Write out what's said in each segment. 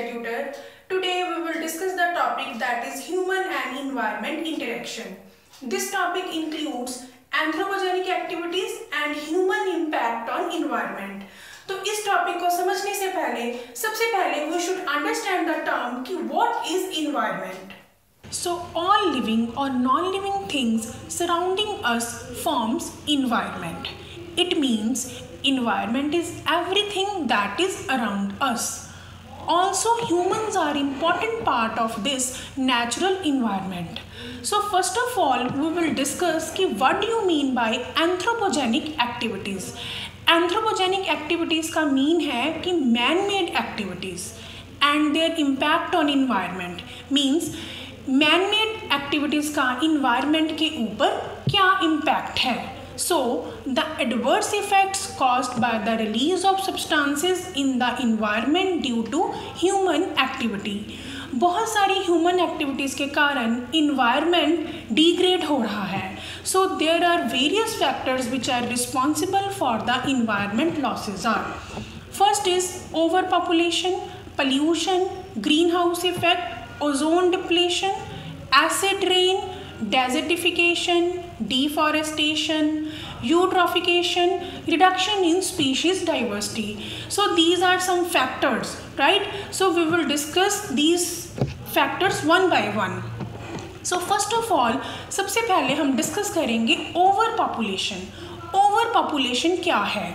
Tutor. Today we will discuss the topic that is human and environment interaction. This topic includes anthropogenic activities and human impact on environment. तो इस topic को समझने से पहले सबसे पहले we should understand the term कि what is environment So all living or non-living things surrounding us forms environment. It means environment is everything that is around us. Also humans are important part of this natural environment. So first of all we will discuss ki what do you mean by anthropogenic activities. Anthropogenic activities का mean है कि man-made activities and their impact on environment means man made activities का environment के ऊपर क्या impact है so the adverse effects caused by the release of substances in the environment due to human activity बहुत सारी human activities के कारण environment degrade हो रहा है। So there are various factors which are responsible for the environment losses are first is over population pollution green house effect ozone depletion, acid rain, desertification, deforestation, eutrophication, reduction in species diversity. So these are some factors, right? So we will discuss these factors one by one. So first of all, सबसे पहले हम discuss करेंगे over population over population क्या है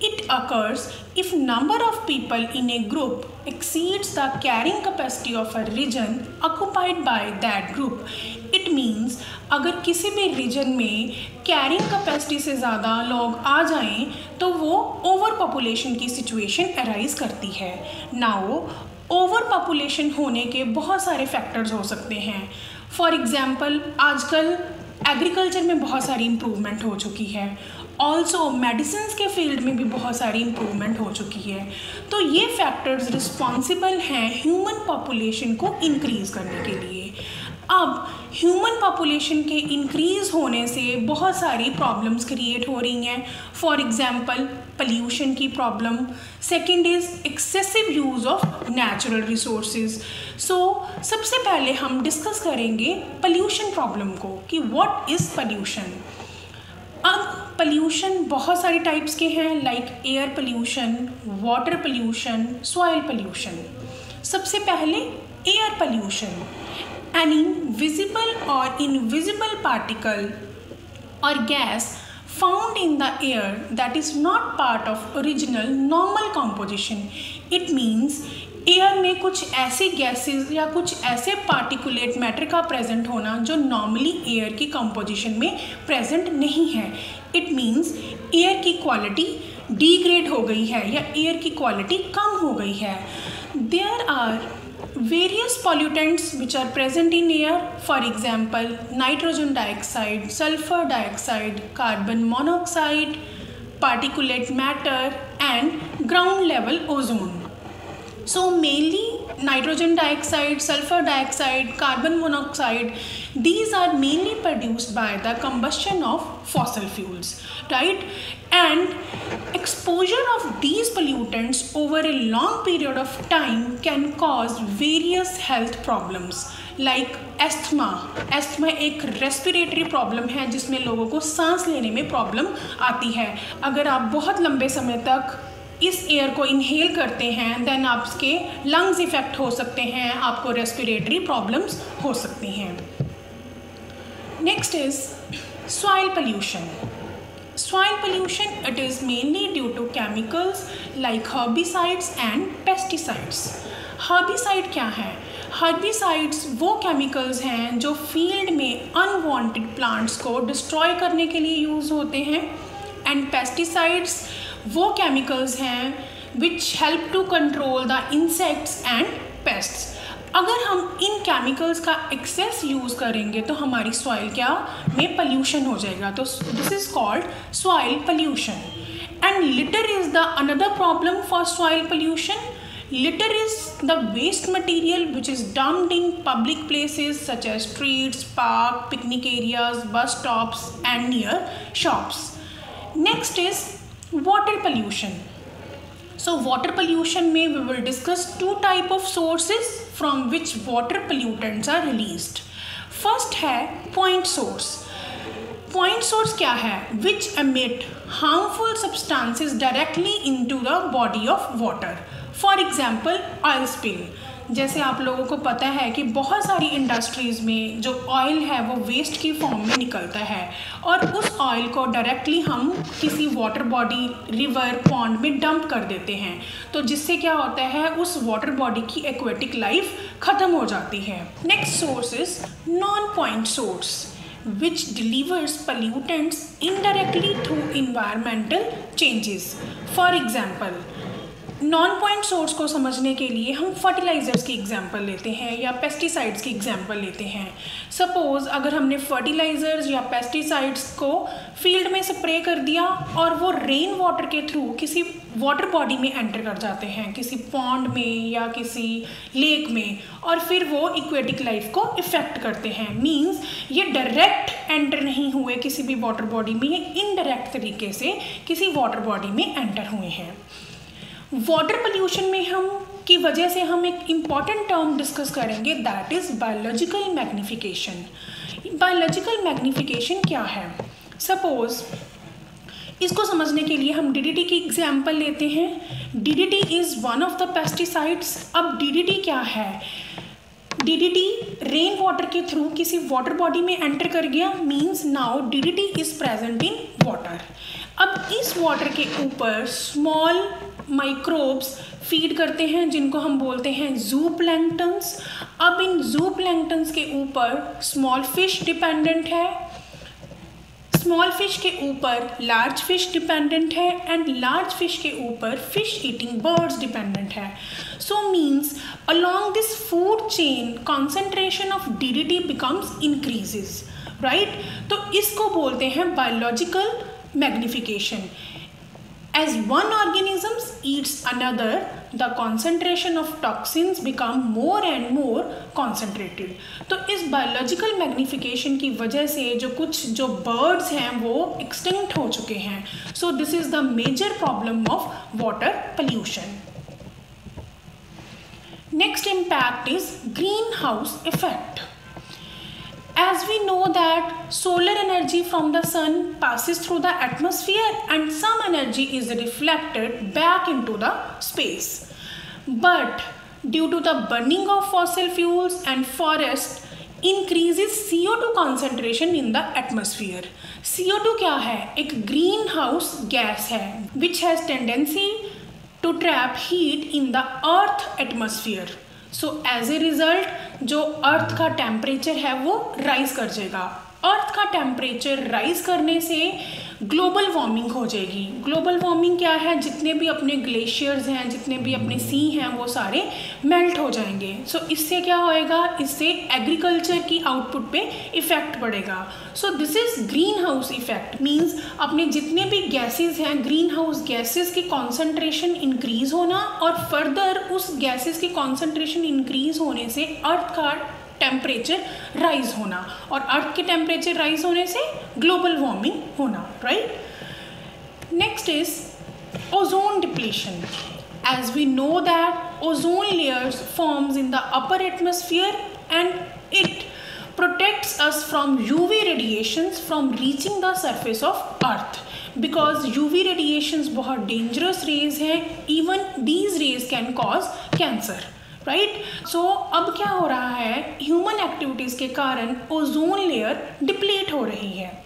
it occurs if number of people in a group exceeds the carrying capacity of a region occupied by that group. It means अगर किसी भी region में कैरिंग कैपेसिटी से ज़्यादा लोग आ जाएँ तो वो ओवर पॉपुलेशन की सिचुएशन अराइज करती है। नाउ ओवर पॉपुलेशन होने के बहुत सारे फैक्टर्स हो सकते हैं। फॉर एग्ज़ाम्पल आजकल एग्रीकल्चर में बहुत सारी इम्प्रूवमेंट हो चुकी है। ऑल्सो मेडिसिन के फ़ील्ड में भी बहुत सारी इम्प्रूवमेंट हो चुकी है। तो ये फैक्टर्स रिस्पॉन्सिबल हैं ह्यूमन पॉपुलेशन को इंक्रीज़ करने के लिए। अब ह्यूमन पॉपुलेशन के इंक्रीज़ होने से बहुत सारी प्रॉब्लम्स क्रिएट हो रही हैं। फॉर एग्ज़ाम्पल पल्यूशन की problem second is excessive use of natural resources so सबसे पहले हम डिस्कस करेंगे पल्यूशन प्रॉब्लम को कि व्हाट इज़ पल्यूशन अब पल्यूशन बहुत सारे टाइप्स के हैं like air pollution water pollution soil pollution सबसे पहले एयर पल्यूशन एनी विजिबल और इनविजिबल पार्टिकल और gas found in the air that is not part of original normal composition. It means air में कुछ ऐसी गैसेस या कुछ ऐसे पार्टिकुलेट मैटर का प्रेजेंट होना जो नॉर्मली एयर की कंपोजिशन में प्रेजेंट नहीं है। इट मीन्स एयर की क्वालिटी डीग्रेड हो गई है या एयर की क्वालिटी कम हो गई है। There are various pollutants which are present in air for example nitrogen dioxide sulphur dioxide carbon monoxide particulate matter and ground level ozone so mainly nitrogen dioxide sulphur dioxide carbon monoxide these are mainly produced by the combustion of fossil fuels right and exposure of these pollutants over a long period of time can cause various health problems like asthma asthma एक respiratory problem है जिसमें लोगों को सांस लेने में problem आती है अगर आप बहुत लंबे समय तक इस एयर को इनहेल करते हैं देन आपके लंग्स इफ़ेक्ट हो सकते हैं आपको रेस्पिरेटरी प्रॉब्लम्स हो सकती हैं next is soil pollution soil pollution it is mainly due to chemicals like herbicides and pesticides herbicide क्या है herbicides वो chemicals हैं जो field में unwanted plants को destroy करने के लिए use होते हैं and pesticides वो chemicals हैं which help to control the insects and pests अगर हम इन केमिकल्स का एक्सेस यूज़ करेंगे तो हमारी सॉइल क्या में पल्यूशन हो जाएगा। तो this is called soil pollution and litter is the another problem for soil pollution litter is the waste material which is dumped in public places such as streets park picnic areas bus stops and near shops next is water pollution so water pollution में we will discuss two type of sources from which water pollutants are released. First है point source. Point source क्या है? Which emit harmful substances directly into the body of water. For example, oil spill. जैसे आप लोगों को पता है कि बहुत सारी इंडस्ट्रीज़ में जो ऑयल है वो वेस्ट की फॉर्म में निकलता है। और उस ऑयल को डायरेक्टली हम किसी वाटर बॉडी रिवर पॉन्ड में डंप कर देते हैं। तो जिससे क्या होता है उस वाटर बॉडी की एक्वेटिक लाइफ ख़त्म हो जाती है। Next source is non point source which delivers pollutants indirectly through environmental changes. For example, non point source को समझने के लिए हम फर्टिलाइज़र्स की एग्जांपल लेते हैं या पेस्टिसाइड्स की एग्जांपल लेते हैं। सपोज़ अगर हमने फर्टिलाइज़र्स या पेस्टिसाइड्स को फ़ील्ड में स्प्रे कर दिया और वो रेन वाटर के थ्रू किसी वाटर बॉडी में एंटर कर जाते हैं, किसी पॉन्ड में या किसी लेक में और फिर वो इक्वेटिक लाइफ को इफ़ेक्ट करते हैं। मींस ये डायरेक्ट एंटर नहीं हुए किसी भी वाटर बॉडी में, ये इनडायरेक्ट तरीके से किसी वाटर बॉडी में एंटर हुए हैं। वाटर पोल्यूशन में हम, की वजह से हम एक इंपॉर्टेंट टर्म डिस्कस करेंगे that is biological magnification biological magnification क्या है? सपोज़ इसको समझने के लिए हम डीडीटी की एग्जांपल लेते हैं। DDT is one of the pesticides अब डीडीटी क्या है? डीडीटी रेन वाटर के थ्रू किसी वाटर बॉडी में एंटर कर गया means now DDT is present in water अब इस वाटर के ऊपर स्मॉल माइक्रोब्स फ़ीड करते हैं, जिनको हम बोलते हैं जू प्लैंक्टन्स अब इन जू प्लैंक्टन्स के ऊपर स्मॉल फ़िश डिपेंडेंट है। स्मॉल फ़िश के ऊपर लार्ज फ़िश डिपेंडेंट है एंड लार्ज फ़िश के ऊपर फ़िश ईटिंग बर्ड्स डिपेंडेंट है। So means along this food chain concentration of D becomes increases right तो इसको बोलते हैं biological magnification As one organism eats another, the concentration of toxins become more and more concentrated. तो इस biological magnification की वजह से जो कुछ जो birds हैं वो extinct हो चुके हैं So this is the major problem of water pollution. Next impact is greenhouse effect. as we know that solar energy from the sun passes through the atmosphere and some energy is reflected back into the space. But due to the burning of fossil fuels and forest increases CO2 concentration in the atmosphere. CO2 क्या है एक green house gas है which has tendency to trap heat in the earth atmosphere. So as a result जो earth का temperature है वो rise कर जाएगा। अर्थ का टेम्परेचर राइज करने से ग्लोबल वार्मिंग हो जाएगी। ग्लोबल वार्मिंग क्या है? जितने भी अपने ग्लेशियर्स हैं जितने भी अपने सी हैं वो सारे मेल्ट हो जाएँगे। सो so, इससे क्या होएगा? इससे एग्रीकल्चर की आउटपुट पे इफ़ेक्ट पड़ेगा so this is greenhouse effect means अपने जितने भी गैसेस हैं ग्रीन हाउस गैसेस की कॉन्सेंट्रेशन इंक्रीज होना और फर्दर उस गैसेस की कॉन्सेंट्रेशन इंक्रीज होने से अर्थ का टेम्परेचर राइज होना और अर्थ के टेम्परेचर राइज होने से ग्लोबल वार्मिंग होना right next is ozone depletion as we know that ozone layers forms in the upper atmosphere and it protects us from U V radiation from reaching the surface of earth because U V radiation बहुत dangerous rays हैं. Even these rays can cause cancer right right? So so, अब क्या हो रहा है? Human activities के कारण ozone layer deplete हो रही है।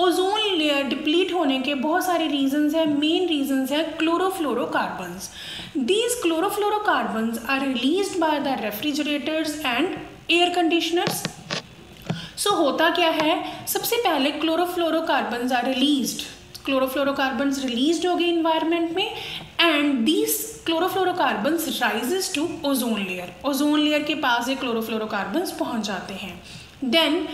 ओजोन लेयर डिप्लीट होने के बहुत सारे रीजंस हैं। मेन रीजंस हैं chlorofluorocarbons these chlorofluorocarbons are release by the refrigerators and air conditioners so होता क्या है? सबसे पहले chlorofluorocarbons are released chlorofluorocarbons release हो गए इन्वायरमेंट में। And these chlorofluorocarbons rises to ozone layer ozone layer के पास ये क्लोरोफ्लोरोकार्बन्स पहुँच जाते हैं। Then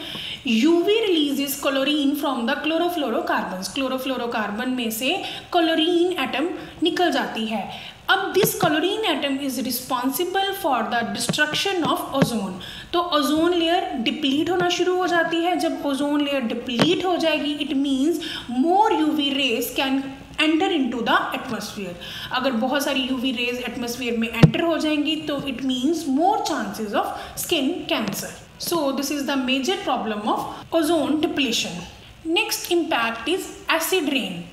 UV releases chlorine from the chlorofluorocarbons chlorofluorocarbon में से क्लोरीन एटम निकल जाती है। अब this chlorine atom is responsible for the destruction of ozone तो ओजोन लेयर डिप्लीट होना शुरू हो जाती है। जब ओजोन लेयर डिप्लीट हो जाएगी it means more UV rays can enter into the atmosphere अगर बहुत सारी यूवी रेज एटमोसफियर में एंटर हो जाएँगी तो it means more chances of skin cancer so this is the major problem of ozone depletion next impact is acid rain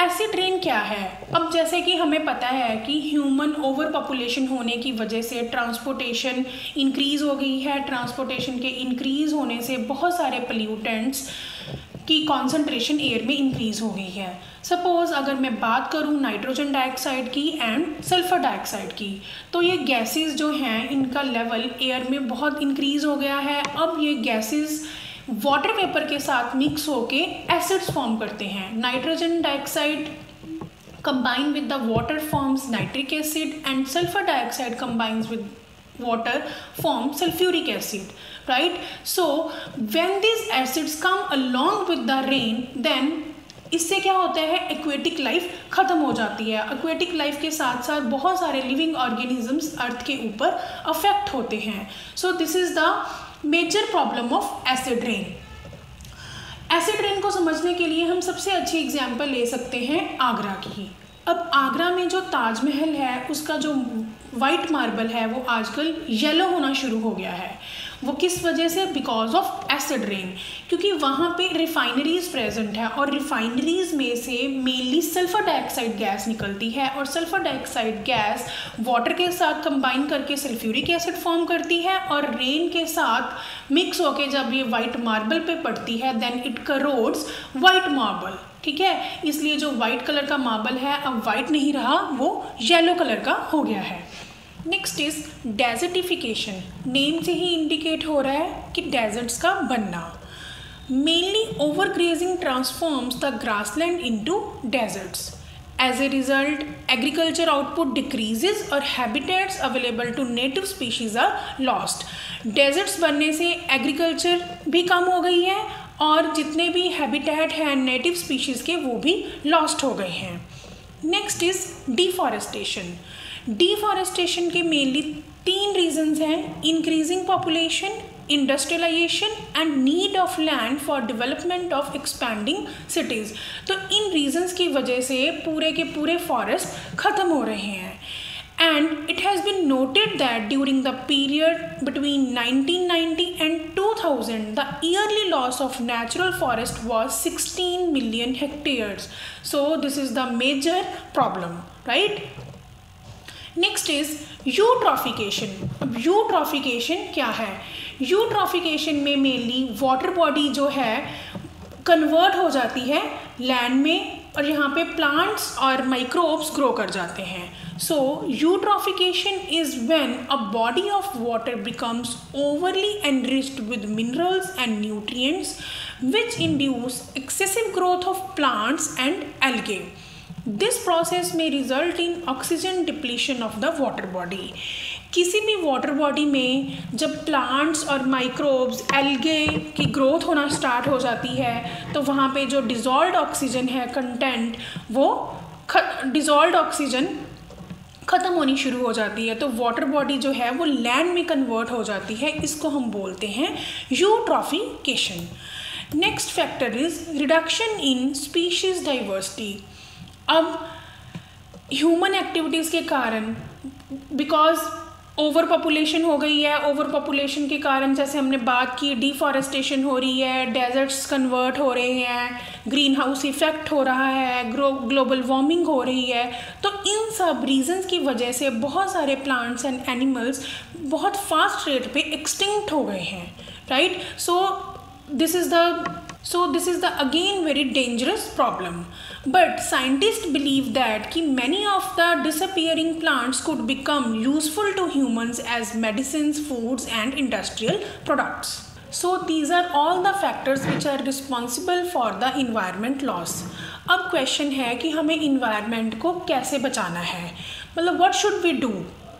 acid rain क्या है? अब जैसे कि हमें पता है कि ह्यूमन ओवर पॉपुलेशन होने की वजह से ट्रांसपोर्टेशन इंक्रीज़ हो गई है ट्रांसपोर्टेशन के इंक्रीज़ होने से बहुत सारे पोल्यूटेंट्स की कॉन्सेंट्रेशन एयर में इंक्रीज़ हो गई है। सपोज़ अगर मैं बात करूँ नाइट्रोजन डाइऑक्साइड की एंड सल्फ़र डाइऑक्साइड की तो ये गैसेस जो हैं, इनका लेवल एयर में बहुत इंक्रीज़ हो गया है। अब ये गैसेस वाटर वेपर के साथ मिक्स होके एसिड्स फॉर्म करते हैं। Nitrogen dioxide combine with the water forms nitric acid and sulfur dioxide combines with water forms sulfuric acid right? So, when these acids come along with the rain, then इससे क्या होता है? Aquatic life ख़त्म हो जाती है। Aquatic life के साथ साथ बहुत सारे लिविंग ऑर्गेनिजम्स अर्थ के ऊपर अफेक्ट होते हैं। So this is the major problem of acid rain acid rain को समझने के लिए हम सबसे अच्छी एग्ज़ाम्पल ले सकते हैं आगरा की अब आगरा में जो ताजमहल है, उसका जो वाइट मार्बल है, वो आजकल येलो होना शुरू हो गया है। वो किस वजह से? बिकॉज़ ऑफ़ एसिड रेन क्योंकि वहाँ पे रिफाइनरीज प्रेजेंट है और रिफाइनरीज में से मेनली सल्फ़र डाइऑक्साइड गैस निकलती है और सल्फ़र डाइऑक्साइड गैस वाटर के साथ कंबाइन करके सल्फ्यूरिक एसिड फॉर्म करती है और रेन के साथ मिक्स होके जब ये वाइट मार्बल पे पड़ती है then it corrodes white marble ठीक है? इसलिए जो वाइट कलर का मार्बल है, अब वाइट नहीं रहा, वो येलो कलर का हो गया है। नेक्स्ट इज़ डेजर्टिफिकेशन नेम से ही इंडिकेट हो रहा है कि डेजर्ट्स का बनना। Mainly over grazing transforms the grassland into deserts as a result agriculture output decreases और habitats available to native species are lost deserts बनने से एग्रीकल्चर भी कम हो गई है और जितने भी हैबिटेट हैं नेटिव स्पीशीज़ के वो भी लॉस्ट हो गए हैं। नेक्स्ट इज़ डिफॉरेस्टेशन डिफॉरेस्टेशन के मेनली तीन रीजंस हैं. Increasing population industrialisation and need of land for development of expanding cities तो इन रीजंस की वजह से पूरे के पूरे फॉरेस्ट खत्म हो रहे हैं. And it has been noted that during the period between 1990 and 2000 the yearly loss of natural forest was 16 million hectares so this is the major problem right next is eutrophication अब eutrophication क्या है? Eutrophication में mainly water body जो है convert हो जाती है land में और यहाँ पे प्लांट्स और माइक्रोब्स ग्रो कर जाते हैं. So eutrophication is when a body of water becomes overly enriched with minerals and nutrients which induce excessive growth of plants and algae this process में result in oxygen depletion of the water body किसी भी water body में जब plants और microbes algae की growth होना start हो जाती है तो वहाँ पे जो डिज़ोल्व ऑक्सीजन है कंटेंट वो डिज़ोल्व ऑक्सीजन ख़त्म होनी शुरू हो जाती है। तो वाटर बॉडी जो है, वो लैंड में कन्वर्ट हो जाती है, इसको हम बोलते हैं eutrophication next factor is reduction in species diversity अब ह्यूमन एक्टिविटीज़ के कारण बिकॉज़ ओवर पॉपुलेशन हो गई है ओवर पॉपुलेशन के कारण जैसे हमने बात की डिफॉरेस्टेशन हो रही है डेजर्ट्स कन्वर्ट हो रहे हैं ग्रीन हाउस इफ़ेक्ट हो रहा है ग्लोबल वार्मिंग हो रही है तो इन सब रीजंस की वजह से बहुत सारे प्लांट्स एंड एनिमल्स बहुत फास्ट रेट पे एक्सटिंक्ट हो गए हैं right so this is the so this is the again very dangerous problem. But scientist believe that कि many of the disappearing plants could become useful to human as medicine foods and industrial products so these are all the factors which are responsible for the environment loss अब question है कि हमें environment को कैसे बचाना है? मतलब what should we do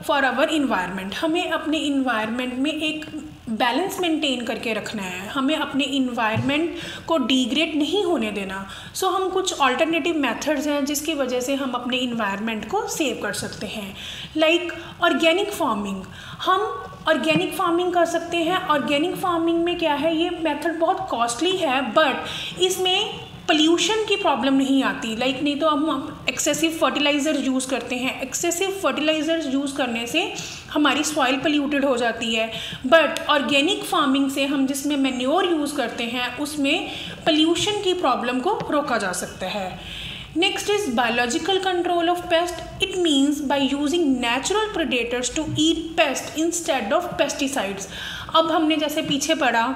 for our environment हमें अपने इन्वायरमेंट में एक बैलेंस मेंटेन करके रखना है। हमें अपने इन्वायरमेंट को डिग्रेड नहीं होने देना। सो so, हम कुछ ऑल्टरनेटिव मेथड्स हैं जिसकी वजह से हम अपने इन्वायरमेंट को सेव कर सकते हैं। लाइक ऑर्गेनिक फ़ार्मिंग हम ऑर्गेनिक फ़ार्मिंग कर सकते हैं। ऑर्गेनिक फ़ार्मिंग में क्या है? ये मेथड बहुत कॉस्टली है बट इसमें पल्यूशन की प्रॉब्लम नहीं आती। लाइक like, नहीं तो हम एक्सेसिव फर्टिलाइज़र यूज़ करते हैं। एक्सेसिव फर्टिलाइज़र यूज़ करने से हमारी सॉइल पल्यूटेड हो जाती है। बट ऑर्गेनिक फ़ार्मिंग से हम जिसमें मेन्योर यूज़ करते हैं उसमें पल्यूशन की प्रॉब्लम को रोका जा सकता है। Next is biological control of pest it means by using natural predators to eat pest instead of pesticides अब हमने जैसे पीछे पढ़ा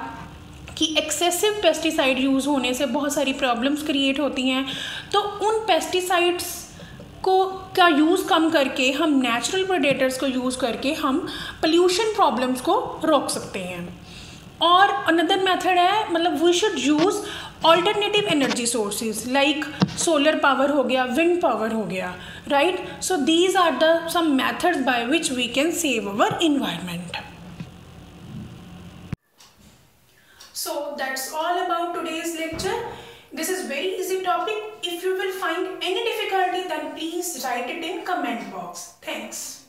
कि एक्सेसिव पेस्टिसाइड यूज़ होने से बहुत सारी प्रॉब्लम्स क्रिएट होती हैं। तो उन पेस्टिसाइड्स को का यूज़ कम करके, हम नेचुरल प्रोडेटर्स को यूज़ करके हम पोल्यूशन प्रॉब्लम्स को रोक सकते हैं। और अनदर मेथड है मतलब we should use alternative energy sources like solar power हो गया विंड पावर हो गया right so these are the some methods by which we can save our environment So that's all about today's lecture. This is very easy topic. If you will find any difficulty then please write it in comment box. Thanks.